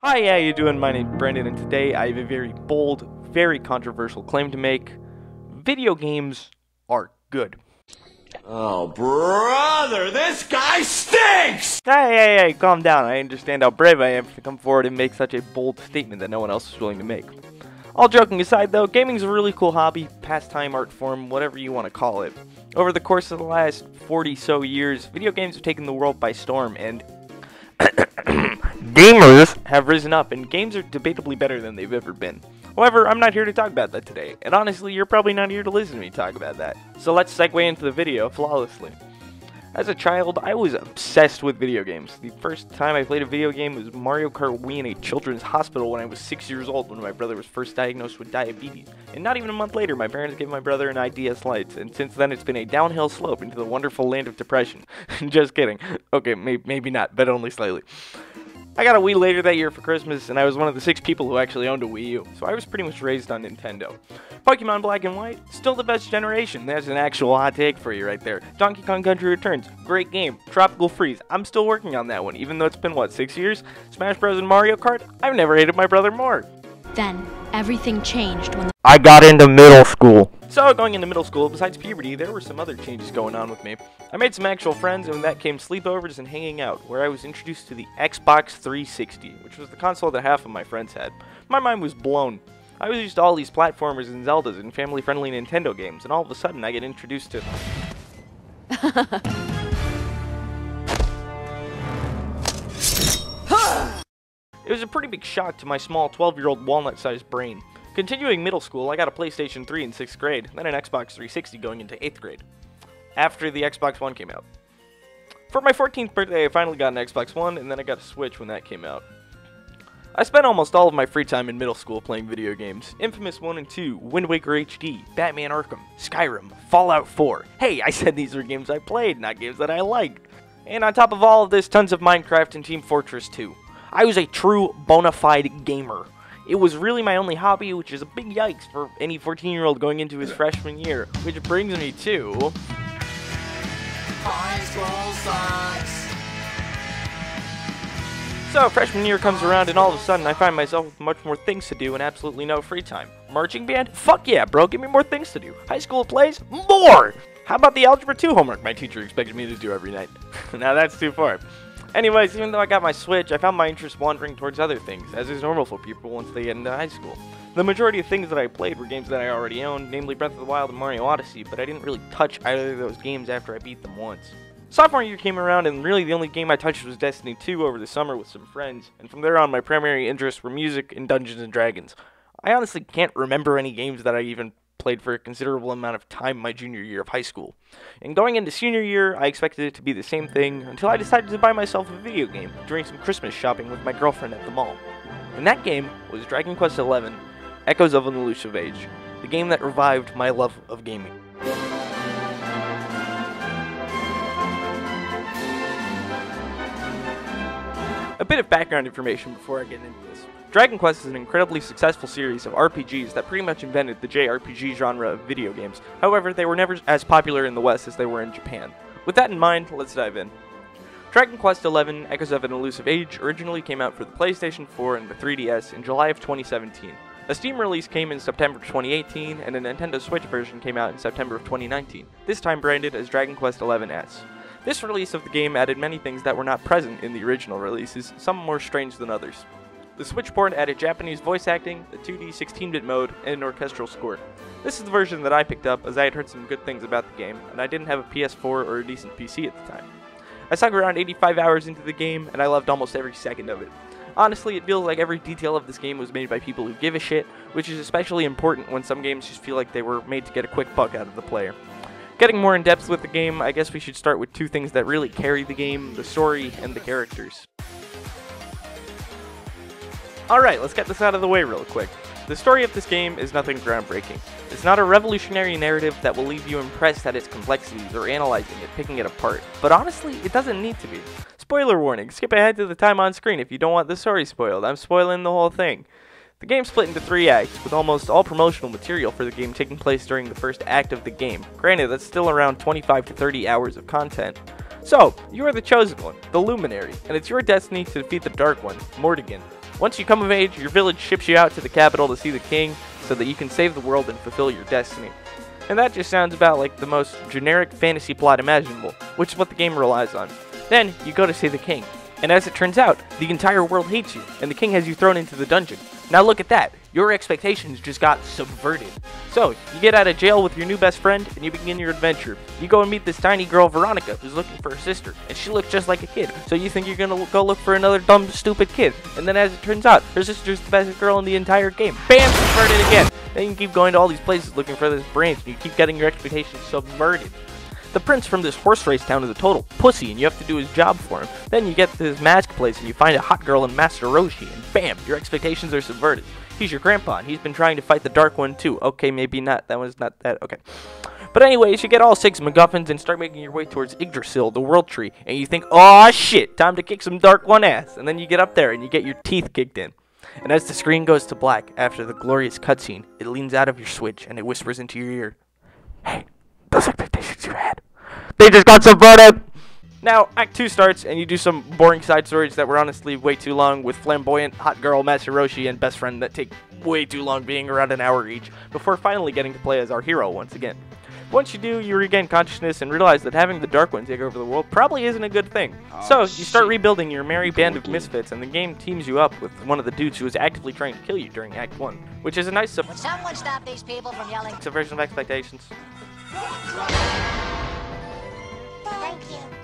Hi, how you doing? My name's Brandon, and today I have a very bold, very controversial claim to make. Video games are good. Oh, brother, this guy stinks! Hey, hey, hey, calm down. I understand how brave I am to come forward and make such a bold statement that no one else is willing to make. All joking aside, though, gaming's a really cool hobby, pastime, art form, whatever you want to call it. Over the course of the last 40 so years, video games have taken the world by storm, and gamers have risen up, and games are debatably better than they've ever been. However, I'm not here to talk about that today, and honestly, you're probably not here to listen to me talk about that. So let's segue into the video flawlessly. As a child, I was obsessed with video games. The first time I played a video game was Mario Kart Wii in a children's hospital when I was 6 years old when my brother was first diagnosed with diabetes. And not even a month later, my parents gave my brother an IDS Lite, and since then it's been a downhill slope into the wonderful land of depression. Just kidding. Okay, may- maybe not, but only slightly. I got a Wii later that year for Christmas, and I was one of the six people who actually owned a Wii U, so I was pretty much raised on Nintendo. Pokemon Black and White, still the best generation. That's an actual hot take for you right there. Donkey Kong Country Returns, great game. Tropical Freeze, I'm still working on that one, even though it's been, what, six years? Smash Bros. and Mario Kart, I've never hated my brother more. Then, everything changed when the I got into middle school. So, going into middle school, besides puberty, there were some other changes going on with me. I made some actual friends, and with that came sleepovers and hanging out, where I was introduced to the Xbox 360, which was the console that half of my friends had. My mind was blown. I was used to all these platformers and Zeldas and family friendly Nintendo games, and all of a sudden I get introduced to. It was a pretty big shock to my small 12 year old walnut sized brain. Continuing middle school, I got a PlayStation 3 in 6th grade, then an Xbox 360 going into 8th grade, after the Xbox One came out. For my 14th birthday, I finally got an Xbox One, and then I got a Switch when that came out. I spent almost all of my free time in middle school playing video games. Infamous 1 and 2, Wind Waker HD, Batman Arkham, Skyrim, Fallout 4. Hey, I said these were games I played, not games that I liked. And on top of all of this, tons of Minecraft and Team Fortress 2. I was a true bona fide gamer. It was really my only hobby, which is a big yikes for any 14 year old going into his freshman year. Which brings me to. High school sucks! So, freshman year comes around, and all of a sudden, I find myself with much more things to do and absolutely no free time. Marching band? Fuck yeah, bro, give me more things to do. High school plays? More! How about the Algebra 2 homework my teacher expected me to do every night? now that's too far. Anyways, even though I got my Switch, I found my interest wandering towards other things, as is normal for people once they get into high school. The majority of things that I played were games that I already owned, namely Breath of the Wild and Mario Odyssey, but I didn't really touch either of those games after I beat them once. Sophomore year came around, and really the only game I touched was Destiny 2 over the summer with some friends, and from there on, my primary interests were music and Dungeons and Dragons. I honestly can't remember any games that I even played for a considerable amount of time my junior year of high school. And going into senior year, I expected it to be the same thing until I decided to buy myself a video game during some Christmas shopping with my girlfriend at the mall. And that game was Dragon Quest XI Echoes of an Elusive Age, the game that revived my love of gaming. A bit of background information before I get into this. Dragon Quest is an incredibly successful series of RPGs that pretty much invented the JRPG genre of video games. However, they were never as popular in the West as they were in Japan. With that in mind, let's dive in. Dragon Quest XI Echoes of an Elusive Age originally came out for the PlayStation 4 and the 3DS in July of 2017. A Steam release came in September 2018, and a Nintendo Switch version came out in September of 2019, this time branded as Dragon Quest XI-S. This release of the game added many things that were not present in the original releases, some more strange than others. The Switch port added Japanese voice acting, the 2D 16-bit mode, and an orchestral score. This is the version that I picked up as I had heard some good things about the game, and I didn't have a PS4 or a decent PC at the time. I sunk around 85 hours into the game, and I loved almost every second of it. Honestly, it feels like every detail of this game was made by people who give a shit, which is especially important when some games just feel like they were made to get a quick buck out of the player. Getting more in depth with the game, I guess we should start with two things that really carry the game the story and the characters. Alright, let's get this out of the way real quick. The story of this game is nothing groundbreaking. It's not a revolutionary narrative that will leave you impressed at its complexities or analyzing it, picking it apart. But honestly, it doesn't need to be. Spoiler warning, skip ahead to the time on screen if you don't want the story spoiled. I'm spoiling the whole thing. The game split into three acts, with almost all promotional material for the game taking place during the first act of the game. Granted, that's still around 25 to 30 hours of content. So, you are the chosen one, the Luminary, and it's your destiny to defeat the Dark One, Mordegon. Once you come of age, your village ships you out to the capital to see the king so that you can save the world and fulfill your destiny. And that just sounds about like the most generic fantasy plot imaginable, which is what the game relies on. Then, you go to see the king. And as it turns out, the entire world hates you, and the king has you thrown into the dungeon. Now look at that. Your expectations just got subverted. So, you get out of jail with your new best friend, and you begin your adventure. You go and meet this tiny girl, Veronica, who's looking for her sister, and she looks just like a kid. So you think you're gonna go look for another dumb, stupid kid. And then as it turns out, her sister's the best girl in the entire game. Bam! Subverted again! Then you keep going to all these places looking for this branch, and you keep getting your expectations subverted. The prince from this horse race town is a total pussy, and you have to do his job for him. Then you get to this mask place, and you find a hot girl in Master Roshi, and bam, your expectations are subverted. He's your grandpa, and he's been trying to fight the Dark One too. Okay, maybe not. That one's not that. Okay. But anyways, you get all six MacGuffins and start making your way towards Yggdrasil, the World Tree, and you think, oh shit, time to kick some Dark One ass. And then you get up there and you get your teeth kicked in. And as the screen goes to black after the glorious cutscene, it leans out of your switch and it whispers into your ear, Hey, those expectations you had, they just got subverted! Now, Act 2 starts, and you do some boring side stories that were honestly way too long with flamboyant hot girl Master Roshi and best friend that take way too long being around an hour each, before finally getting to play as our hero once again. Once you do, you regain consciousness and realize that having the Dark One take over the world probably isn't a good thing. Oh, so, you start rebuilding your merry band of misfits, and the game teams you up with one of the dudes who was actively trying to kill you during Act 1, which is a nice sub- Would someone stop these people from yelling? subversion of expectations. Thank you.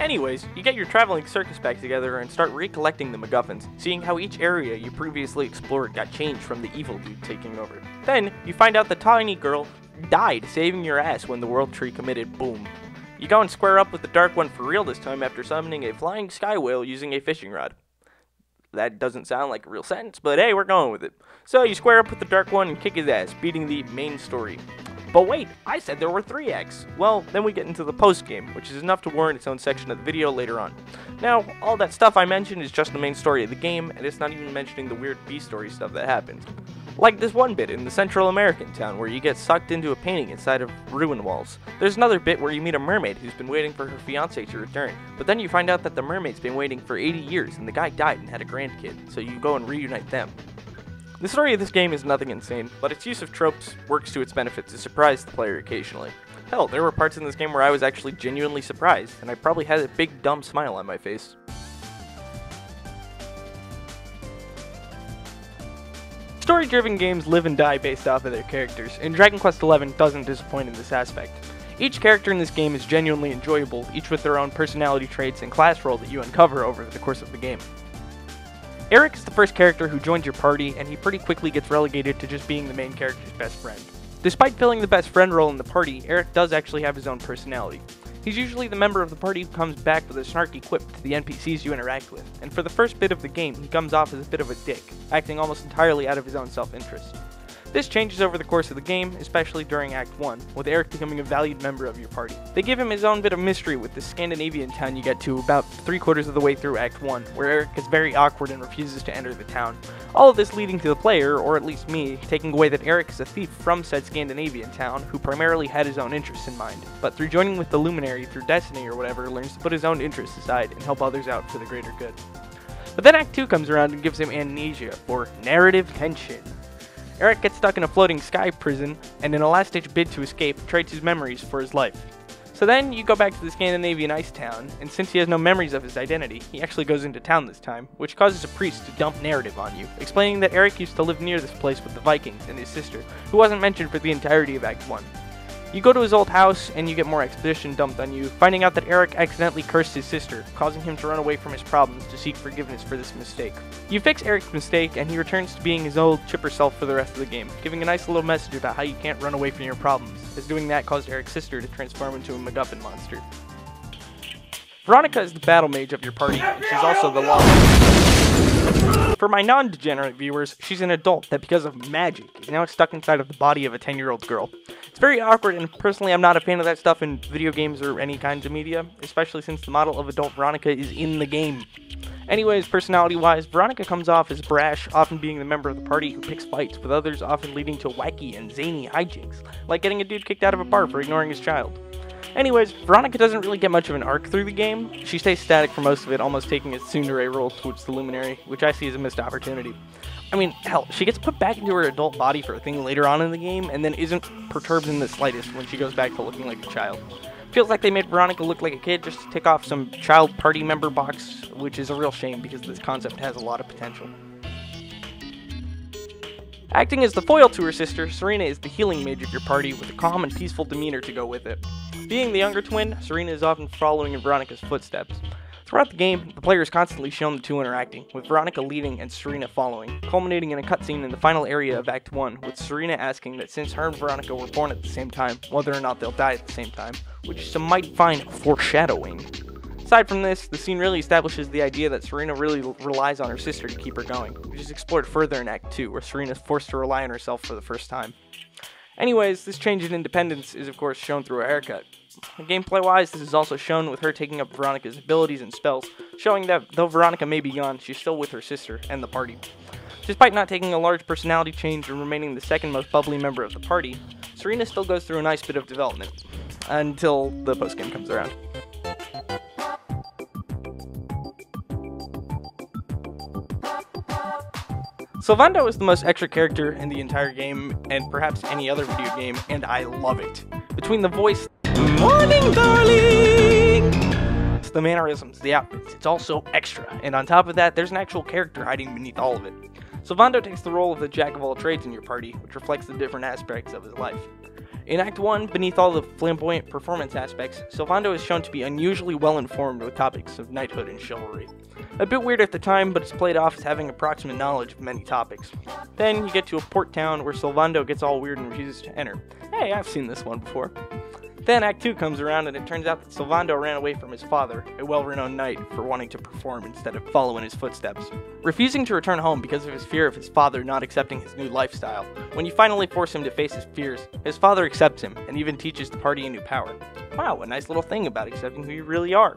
Anyways, you get your traveling circus back together and start recollecting the MacGuffins, seeing how each area you previously explored got changed from the evil dude taking over. Then, you find out the tiny girl died saving your ass when the World Tree committed boom. You go and square up with the Dark One for real this time after summoning a flying sky whale using a fishing rod. That doesn't sound like a real sentence, but hey, we're going with it. So you square up with the Dark One and kick his ass, beating the main story. But wait, I said there were three acts. Well, then we get into the post game, which is enough to warrant its own section of the video later on. Now, all that stuff I mentioned is just the main story of the game, and it's not even mentioning the weird B story stuff that happens. Like this one bit in the Central American town where you get sucked into a painting inside of ruin walls. There's another bit where you meet a mermaid who's been waiting for her fiance to return, but then you find out that the mermaid's been waiting for 80 years and the guy died and had a grandkid, so you go and reunite them. The story of this game is nothing insane, but its use of tropes works to its benefit to surprise the player occasionally. Hell, there were parts in this game where I was actually genuinely surprised, and I probably had a big dumb smile on my face. Story driven games live and die based off of their characters, and Dragon Quest XI doesn't disappoint in this aspect. Each character in this game is genuinely enjoyable, each with their own personality traits and class role that you uncover over the course of the game. Erik is the first character who joins your party, and he pretty quickly gets relegated to just being the main character's best friend. Despite filling the best friend role in the party, Erik does actually have his own personality. He's usually the member of the party who comes back with a snarky quip to the NPCs you interact with, and for the first bit of the game, he comes off as a bit of a dick, acting almost entirely out of his own self interest. This changes over the course of the game, especially during Act 1, with Erik becoming a valued member of your party. They give him his own bit of mystery with the Scandinavian town you get to about three quarters of the way through Act 1, where Erik is very awkward and refuses to enter the town. All of this leading to the player, or at least me, taking away that Erik is a thief from said Scandinavian town who primarily had his own interests in mind, but through joining with the Luminary through destiny or whatever, learns to put his own interests aside and help others out for the greater good. But then Act 2 comes around and gives him amnesia, or narrative tension. Erik gets stuck in a floating sky prison, and in a last ditch bid to escape, trades his memories for his life. So then you go back to the Scandinavian ice town, and since he has no memories of his identity, he actually goes into town this time, which causes a priest to dump narrative on you, explaining that Erik used to live near this place with the Vikings and his sister, who wasn't mentioned for the entirety of Act 1. You go to his old house, and you get more exposition dumped on you, finding out that Erik accidentally cursed his sister, causing him to run away from his problems to seek forgiveness for this mistake. You fix Erik's mistake, and he returns to being his old, chipper self for the rest of the game, giving a nice little message about how you can't run away from your problems, as doing that caused Erik's sister to transform into a MacGuffin monster. Veronica is the battle mage of your party, and she's also the law. For my non degenerate viewers, she's an adult that, because of magic, is now stuck inside of the body of a 10 year old girl. It's very awkward, and personally, I'm not a fan of that stuff in video games or any kinds of media, especially since the model of adult Veronica is in the game. Anyways, personality wise, Veronica comes off as brash, often being the member of the party who picks fights, with others often leading to wacky and zany hijinks, like getting a dude kicked out of a bar for ignoring his child. Anyways, Veronica doesn't really get much of an arc through the game. She stays static for most of it, almost taking a tsundere role towards the Luminary, which I see as a missed opportunity. I mean, hell, she gets put back into her adult body for a thing later on in the game, and then isn't perturbed in the slightest when she goes back to looking like a child. Feels like they made Veronica look like a kid just to tick off some child party member box, which is a real shame because this concept has a lot of potential. Acting as the foil to her sister, Serena is the healing mage of your party with a calm and peaceful demeanor to go with it. Being the younger twin, Serena is often following in Veronica's footsteps. Throughout the game, the player is constantly shown the two interacting, with Veronica leading and Serena following, culminating in a cutscene in the final area of Act 1, with Serena asking that since her and Veronica were born at the same time, whether or not they'll die at the same time, which some might find foreshadowing. Aside from this, the scene really establishes the idea that Serena really relies on her sister to keep her going, which is explored further in Act 2, where Serena is forced to rely on herself for the first time. Anyways, this change in independence is of course shown through a haircut. Gameplay wise, this is also shown with her taking up Veronica's abilities and spells, showing that though Veronica may be gone, she's still with her sister and the party. Despite not taking a large personality change and remaining the second most bubbly member of the party, Serena still goes through a nice bit of development until the postgame comes around. Sylvando is the most extra character in the entire game, and perhaps any other video game, and I love it. Between the voice, Morning, darling! The mannerisms, the outfits, it's all so extra, and on top of that, there's an actual character hiding beneath all of it. Sylvando takes the role of the jack of all trades in your party, which reflects the different aspects of his life. In Act 1, beneath all the flamboyant performance aspects, Sylvando is shown to be unusually well informed with topics of knighthood and chivalry. A bit weird at the time, but it's played off as having approximate knowledge of many topics. Then you get to a port town where Sylvando gets all weird and refuses to enter. Hey, I've seen this one before. Then Act 2 comes around and it turns out that Sylvando ran away from his father, a well renowned knight, for wanting to perform instead of follow in his footsteps. Refusing to return home because of his fear of his father not accepting his new lifestyle, when you finally force him to face his fears, his father accepts him and even teaches the party a new power. Wow, a nice little thing about accepting who you really are.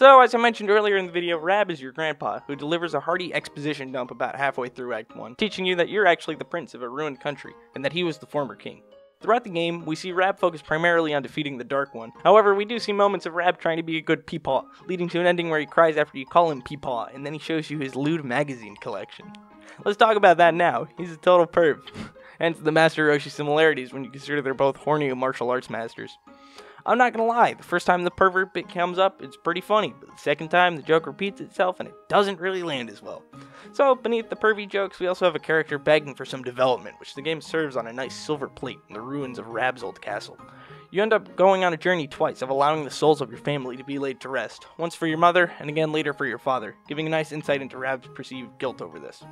So, as I mentioned earlier in the video, Rab is your grandpa, who delivers a hearty exposition dump about halfway through Act 1, teaching you that you're actually the prince of a ruined country, and that he was the former king. Throughout the game, we see Rab focus primarily on defeating the Dark One. However, we do see moments of Rab trying to be a good peepaw, leading to an ending where he cries after you call him peepaw, and then he shows you his lewd magazine collection. Let's talk about that now. He's a total perv. Hence the Master Roshi similarities when you consider they're both horny martial arts masters. I'm not gonna lie, the first time the pervert bit comes up, it's pretty funny, but the second time the joke repeats itself and it doesn't really land as well. So, beneath the pervy jokes, we also have a character begging for some development, which the game serves on a nice silver plate in the ruins of Rab's old castle. You end up going on a journey twice of allowing the souls of your family to be laid to rest, once for your mother, and again later for your father, giving a nice insight into Rab's perceived guilt over this.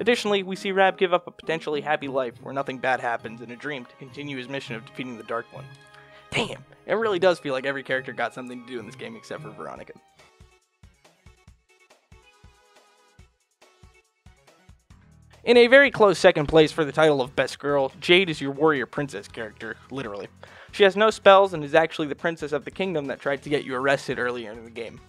Additionally, we see Rab give up a potentially happy life where nothing bad happens in a dream to continue his mission of defeating the Dark One. Damn, it really does feel like every character got something to do in this game except for Veronica. In a very close second place for the title of Best Girl, Jade is your warrior princess character, literally. She has no spells and is actually the princess of the kingdom that tried to get you arrested earlier in the game.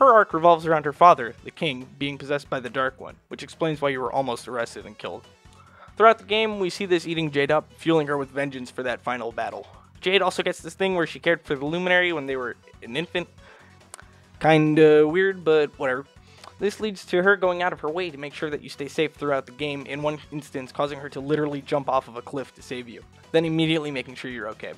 Her arc revolves around her father, the king, being possessed by the Dark One, which explains why you were almost arrested and killed. Throughout the game, we see this eating Jade up, fueling her with vengeance for that final battle. Jade also gets this thing where she cared for the Luminary when they were an infant. Kinda weird, but whatever. This leads to her going out of her way to make sure that you stay safe throughout the game, in one instance, causing her to literally jump off of a cliff to save you, then immediately making sure you're okay.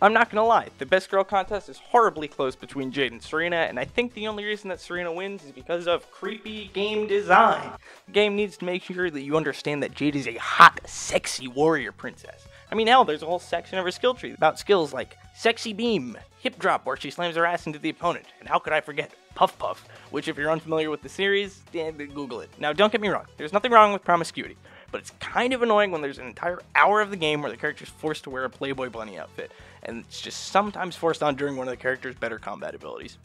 I'm not gonna lie, the best girl contest is horribly close between Jade and Serena, and I think the only reason that Serena wins is because of creepy game design. The game needs to make sure that you understand that Jade is a hot, sexy warrior princess. I mean, hell, there's a whole section of her skill tree about skills like Sexy Beam, Hip Drop, where she slams her ass into the opponent, and how could I forget Puff Puff, which, if you're unfamiliar with the series, Google it. Now, don't get me wrong, there's nothing wrong with promiscuity, but it's kind of annoying when there's an entire hour of the game where the character's forced to wear a Playboy Bunny outfit, and it's just sometimes forced on during one of the character's better combat abilities.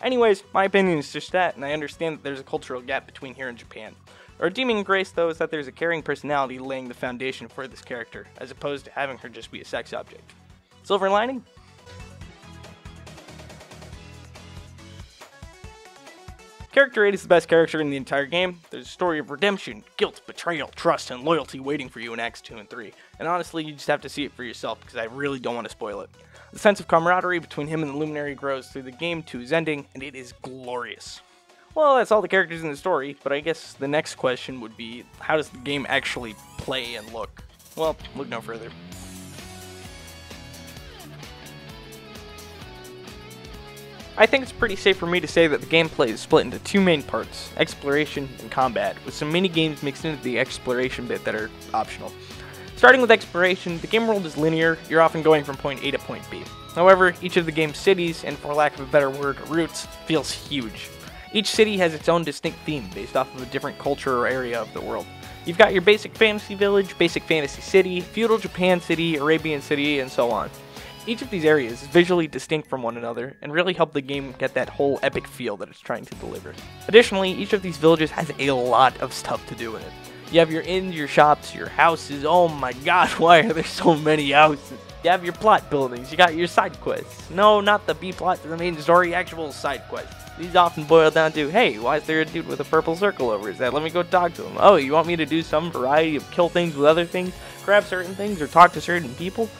Anyways, my opinion is just that, and I understand that there's a cultural gap between here and Japan. A redeeming grace, though, is that there's a caring personality laying the foundation for this character, as opposed to having her just be a sex object. Silver lining? Character 8 is the best character in the entire game. There's a story of redemption, guilt, betrayal, trust, and loyalty waiting for you in Acts 2 and 3. And honestly, you just have to see it for yourself because I really don't want to spoil it. The sense of camaraderie between him and the Luminary grows through the game to his ending, and it is glorious. Well, that's all the characters in the story, but I guess the next question would be how does the game actually play and look? Well, look no further. I think it's pretty safe for me to say that the gameplay is split into two main parts exploration and combat, with some mini games mixed into the exploration bit that are optional. Starting with exploration, the game world is linear, you're often going from point A to point B. However, each of the game's cities, and for lack of a better word, routes, feels huge. Each city has its own distinct theme based off of a different culture or area of the world. You've got your basic fantasy village, basic fantasy city, feudal Japan city, Arabian city, and so on. Each of these areas is visually distinct from one another and really help the game get that whole epic feel that it's trying to deliver. Additionally, each of these villages has a lot of stuff to do in it. You have your inns, your shops, your houses. Oh my god, why are there so many houses? You have your plot buildings, you got your side quests. No, not the B plot to the main story, actual side quests. These often boil down to, hey, why is there a dude with a purple circle over his head? Let me go talk to him. Oh, you want me to do some variety of kill things with other things, grab certain things, or talk to certain people?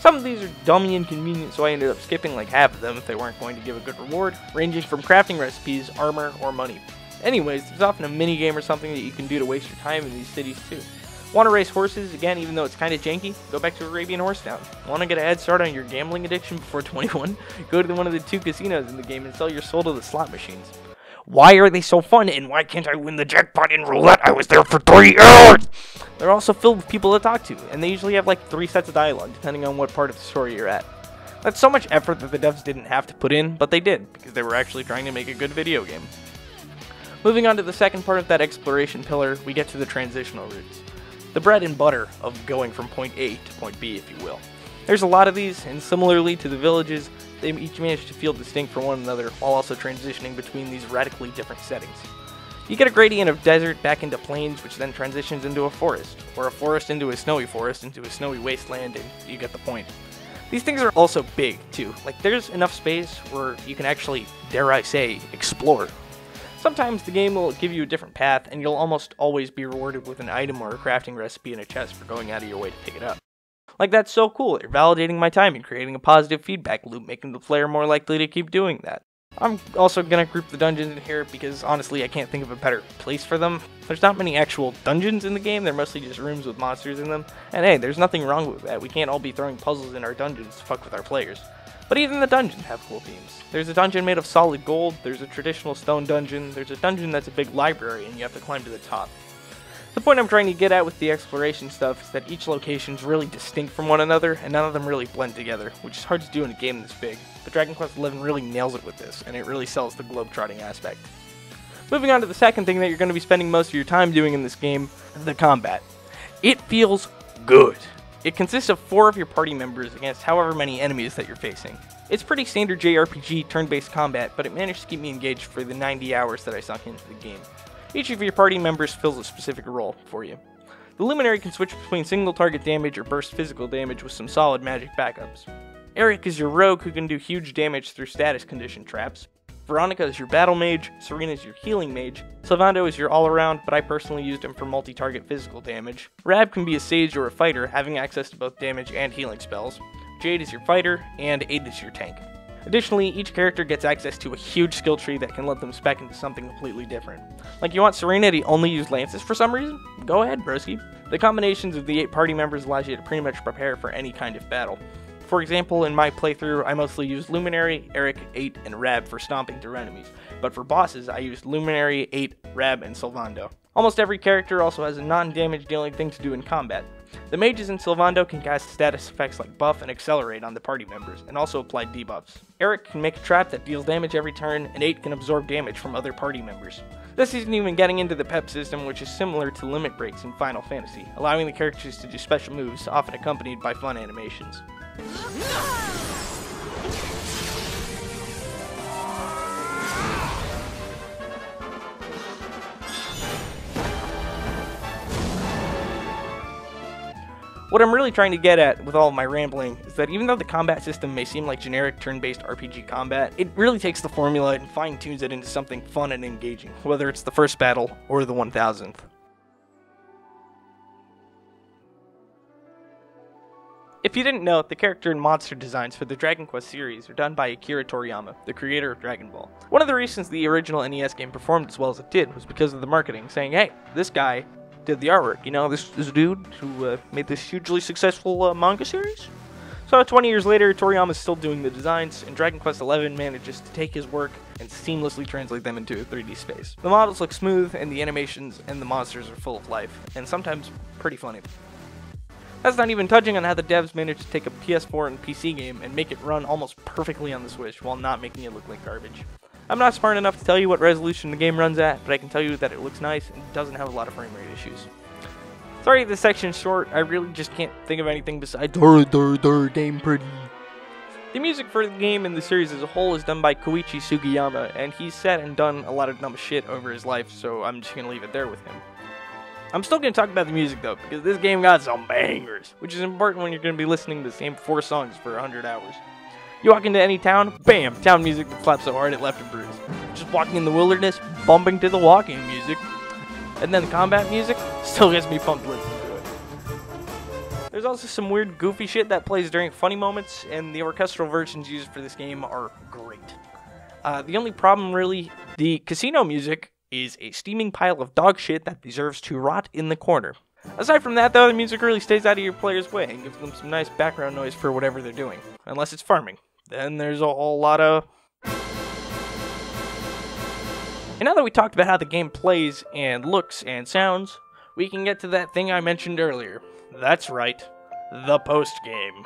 Some of these are dummy inconvenient, so I ended up skipping like half of them if they weren't going to give a good reward, ranging from crafting recipes, armor, or money. Anyways, there's often a mini game or something that you can do to waste your time in these cities too. Want to race horses? Again, even though it's kind of janky, go back to Arabian Horse Town. Want to get a head start on your gambling addiction before 21? Go to one of the two casinos in the game and sell your soul to the slot machines. Why are they so fun and why can't I win the jackpot in roulette? I was there for three hours! They're also filled with people to talk to, and they usually have like three sets of dialogue depending on what part of the story you're at. That's so much effort that the devs didn't have to put in, but they did, because they were actually trying to make a good video game. Moving on to the second part of that exploration pillar, we get to the transitional routes. The bread and butter of going from point A to point B, if you will. There's a lot of these, and similarly to the villages, they each manage to feel distinct from one another while also transitioning between these radically different settings. You get a gradient of desert back into plains, which then transitions into a forest, or a forest into a snowy forest, into a snowy wasteland, and you get the point. These things are also big, too. Like, there's enough space where you can actually, dare I say, explore. Sometimes the game will give you a different path, and you'll almost always be rewarded with an item or a crafting recipe in a chest for going out of your way to pick it up. Like, that's so cool. You're validating my time and creating a positive feedback loop, making the player more likely to keep doing that. I'm also gonna group the dungeons in here because honestly, I can't think of a better place for them. There's not many actual dungeons in the game, they're mostly just rooms with monsters in them. And hey, there's nothing wrong with that. We can't all be throwing puzzles in our dungeons to fuck with our players. But even the dungeons have cool themes. There's a dungeon made of solid gold, there's a traditional stone dungeon, there's a dungeon that's a big library and you have to climb to the top. The point I'm trying to get at with the exploration stuff is that each location is really distinct from one another, and none of them really blend together, which is hard to do in a game this big. But Dragon Quest XI really nails it with this, and it really sells the globetrotting aspect. Moving on to the second thing that you're going to be spending most of your time doing in this game, the combat. It feels good. It consists of four of your party members against however many enemies that you're facing. It's pretty standard JRPG turn-based combat, but it managed to keep me engaged for the 90 hours that I sunk into the game. Each of your party members fills a specific role for you. The Luminary can switch between single target damage or burst physical damage with some solid magic backups. Erik is your rogue who can do huge damage through status condition traps. Veronica is your battle mage, Serena is your healing mage, Sylvando is your all around, but I personally used him for multi target physical damage. Rab can be a sage or a fighter, having access to both damage and healing spells. Jade is your fighter, and 8 is your tank. Additionally, each character gets access to a huge skill tree that can let them spec into something completely different. Like you want Serena to only use lances for some reason? Go ahead, broski. The combinations of the 8 party members allows you to pretty much prepare for any kind of battle. For example, in my playthrough, I mostly used Luminary, Erik, 8, and Rab for stomping through enemies, but for bosses, I used Luminary, 8, Rab, and Sylvando. Almost every character also has a non-damage dealing thing to do in combat. The mages in Sylvando can cast status effects like buff and accelerate on the party members, and also apply debuffs. Erik can make a trap that deals damage every turn, and 8 can absorb damage from other party members. This isn't even getting into the pep system, which is similar to limit breaks in Final Fantasy, allowing the characters to do special moves, often accompanied by fun animations. What I'm really trying to get at with all my rambling is that even though the combat system may seem like generic turn based RPG combat, it really takes the formula and fine tunes it into something fun and engaging, whether it's the first battle or the 1000th. If you didn't know, the character and monster designs for the Dragon Quest series are done by Akira Toriyama, the creator of Dragon Ball. One of the reasons the original NES game performed as well as it did was because of the marketing, saying, hey, this guy did the artwork. You know, this, this dude who uh, made this hugely successful uh, manga series? So 20 years later, Toriyama is still doing the designs, and Dragon Quest XI manages to take his work and seamlessly translate them into a 3D space. The models look smooth, and the animations and the monsters are full of life, and sometimes pretty funny. That's not even touching on how the devs managed to take a PS4 and PC game and make it run almost perfectly on the Switch while not making it look like garbage. I'm not smart enough to tell you what resolution the game runs at, but I can tell you that it looks nice and doesn't have a lot of frame rate issues. Sorry this section's short, I really just can't think of anything besides dur dur dur game pretty. The music for the game and the series as a whole is done by Koichi Sugiyama, and he's said and done a lot of dumb shit over his life, so I'm just gonna leave it there with him. I'm still going to talk about the music though, because this game got some bangers, which is important when you're going to be listening to the same four songs for 100 hours. You walk into any town, bam, town music that slaps so hard it left a bruise. Just walking in the wilderness, bumping to the walking music. And then the combat music still gets me pumped listening to it. There's also some weird, goofy shit that plays during funny moments, and the orchestral versions used for this game are great. Uh, the only problem, really, the casino music is a steaming pile of dog shit that deserves to rot in the corner. Aside from that, though, the music really stays out of your player's way and gives them some nice background noise for whatever they're doing. Unless it's farming. Then there's a whole lot of. And now that we talked about how the game plays and looks and sounds, we can get to that thing I mentioned earlier. That's right, the post game.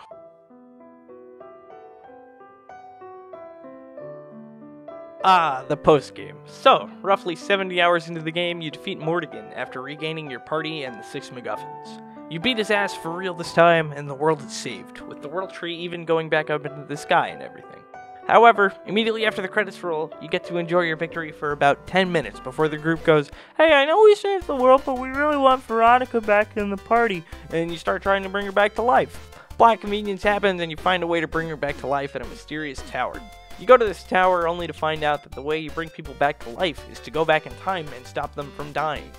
Ah, the post game. So, roughly 70 hours into the game, you defeat Mordegon after regaining your party and the six MacGuffins. You beat his ass for real this time, and the world is saved, with the world tree even going back up into the sky and everything. However, immediately after the credits roll, you get to enjoy your victory for about 10 minutes before the group goes, Hey, I know we saved the world, but we really want Veronica back in the party, and you start trying to bring her back to life. Black convenience happens, and you find a way to bring her back to life at a mysterious tower. You go to this tower only to find out that the way you bring people back to life is to go back in time and stop them from dying.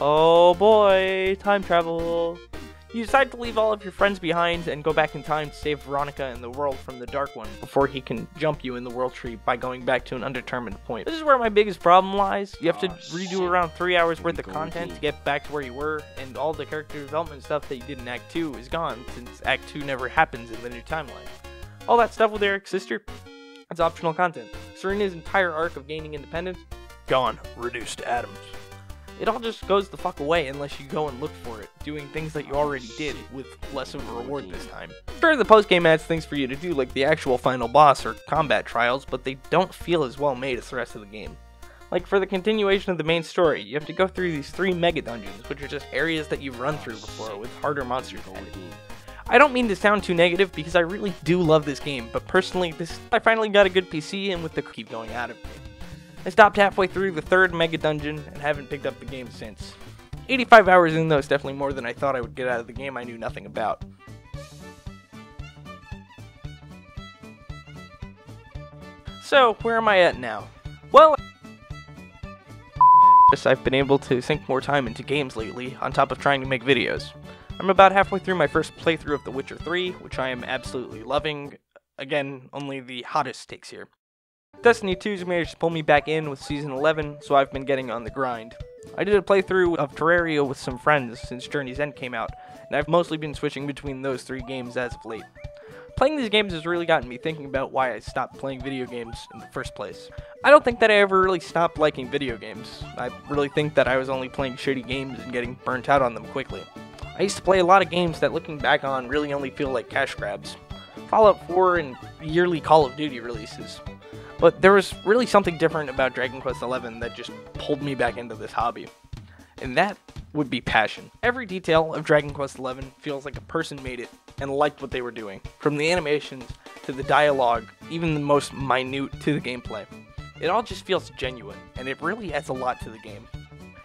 Oh boy, time travel. You decide to leave all of your friends behind and go back in time to save Veronica and the world from the Dark One before he can jump you in the world tree by going back to an undetermined point. This is where my biggest problem lies. You have to redo around three hours worth of content to get back to where you were, and all the character development stuff that you did in Act 2 is gone since Act 2 never happens in the new timeline. All that stuff with Erik's sister, it's optional content. Serena's entire arc of gaining independence, gone, reduced to atoms. It all just goes the fuck away unless you go and look for it, doing things that you already oh, did with less of a reward this time. Sure, the postgame adds things for you to do like the actual final boss or combat trials, but they don't feel as well made as the rest of the game. Like for the continuation of the main story, you have to go through these three mega dungeons, which are just areas that you've run oh, through before with harder monsters added. I don't mean to sound too negative because I really do love this game, but personally, this I finally got a good PC and with the keep going out of me. I stopped halfway through the third mega dungeon and haven't picked up the game since. 85 hours in though is definitely more than I thought I would get out of the game I knew nothing about. So, where am I at now? Well, I've been able to sink more time into games lately, on top of trying to make videos. I'm about halfway through my first playthrough of The Witcher 3, which I am absolutely loving. Again, only the hottest takes here. Destiny 2's managed to pull me back in with Season 11, so I've been getting on the grind. I did a playthrough of Terraria with some friends since Journey's End came out, and I've mostly been switching between those three games as of late. Playing these games has really gotten me thinking about why I stopped playing video games in the first place. I don't think that I ever really stopped liking video games. I really think that I was only playing shitty games and getting burnt out on them quickly. I used to play a lot of games that looking back on really only feel like cash grabs. Fallout 4 and yearly Call of Duty releases. But there was really something different about Dragon Quest XI that just pulled me back into this hobby. And that would be passion. Every detail of Dragon Quest XI feels like a person made it and liked what they were doing. From the animations to the dialogue, even the most minute to the gameplay. It all just feels genuine, and it really adds a lot to the game.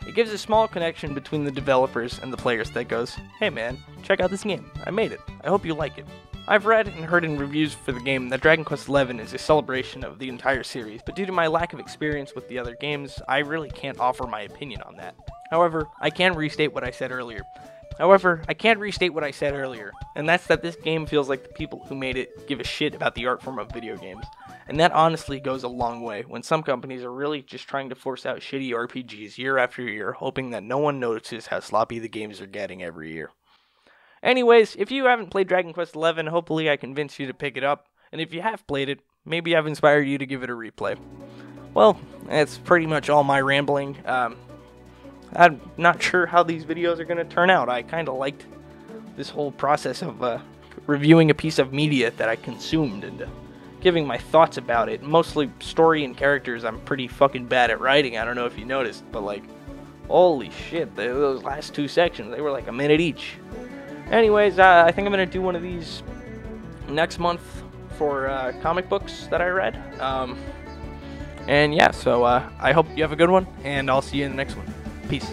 It gives a small connection between the developers and the players that goes, hey man, check out this game. I made it. I hope you like it. I've read and heard in reviews for the game that Dragon Quest XI is a celebration of the entire series, but due to my lack of experience with the other games, I really can't offer my opinion on that. However, I can restate what I said earlier. However, I can't restate what I said earlier, and that's that this game feels like the people who made it give a shit about the art form of video games. And that honestly goes a long way when some companies are really just trying to force out shitty RPGs year after year, hoping that no one notices how sloppy the games are getting every year. Anyways, if you haven't played Dragon Quest XI, hopefully I convinced you to pick it up, and if you have played it, maybe I've inspired you to give it a replay. Well, that's pretty much all my rambling. Um, I'm not sure how these videos are going to turn out. I kind of liked this whole process of uh, reviewing a piece of media that I consumed and uh, giving my thoughts about it. Mostly story and characters. I'm pretty fucking bad at writing. I don't know if you noticed, but like, holy shit, those last two sections, they were like a minute each. Anyways, uh, I think I'm to do one of these next month for uh, comic books that I read. Um, and yeah, so uh, I hope you have a good one, and I'll see you in the next one. Peace.